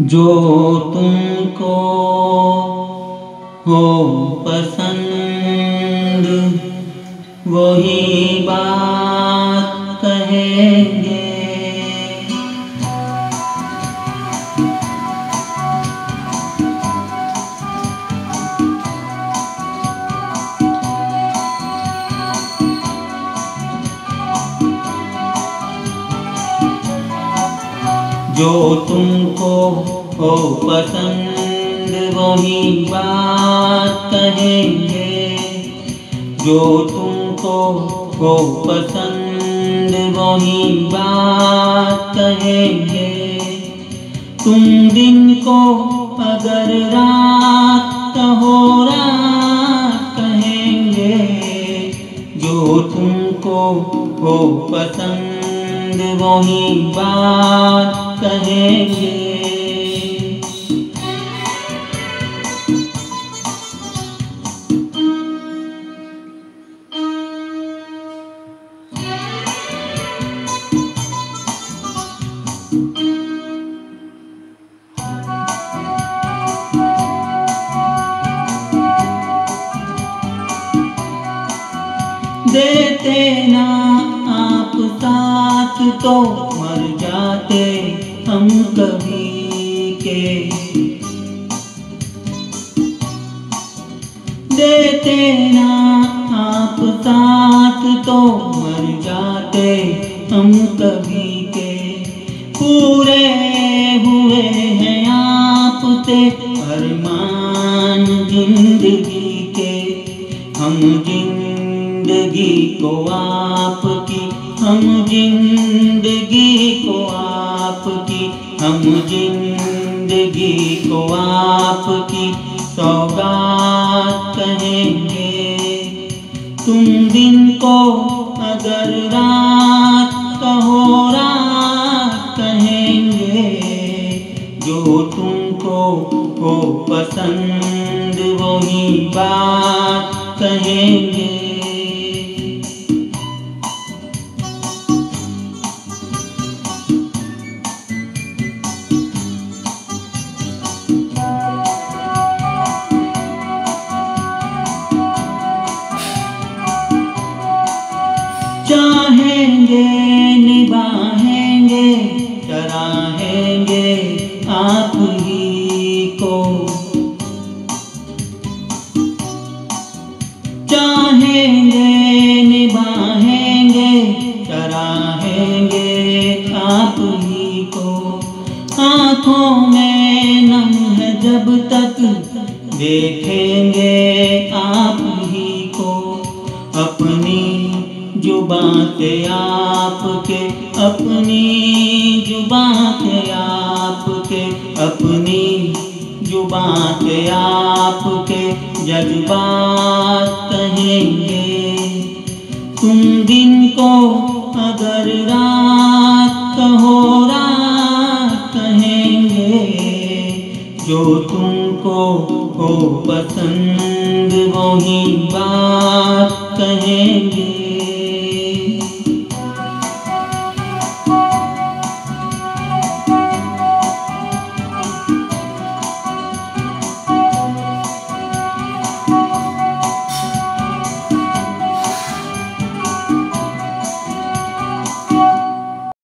जो तुमको हो पसंद वही बात जो तुमको हो पसंद, वही बात कहेंगे। जो तुमको हो पसंद, वही बात कहेंगे। तुम दिन को अगर रात कहो रात कहेंगे। जो तुमको हो पसंद, वही बात कहेंगे। देते ना आप साथ तो मर जाते हम कभी के देते ना, आप साथ तो मर जाते। हम कभी के पूरे हुए हैं आपसे, अरमान ज़िंदगी के। हम ज़िंदगी को आपकी, हम ज़िंदगी को आपकी, हम ज़िंदगी को आपकी सौगात कहेंगे। तुम दिन को अगर रात कहो, रात कहेंगे। जो तुमको हो पसंद, वही बात चाहेंगे निभाएँगे चराहेंगे आप ही को। चाहेंगे, निभाएँगे चराहेंगे आप ही को। आँखों में नम है जब तक, देखेंगे जुबां से आपके, अपनी जुबां से आपके, अपनी जुबां से आपके जज्बात कहेंगे। तुम दिन को अगर रात कहो, रात कहेंगे। जो तुमको हो पसंद, वही बात कहेंगे।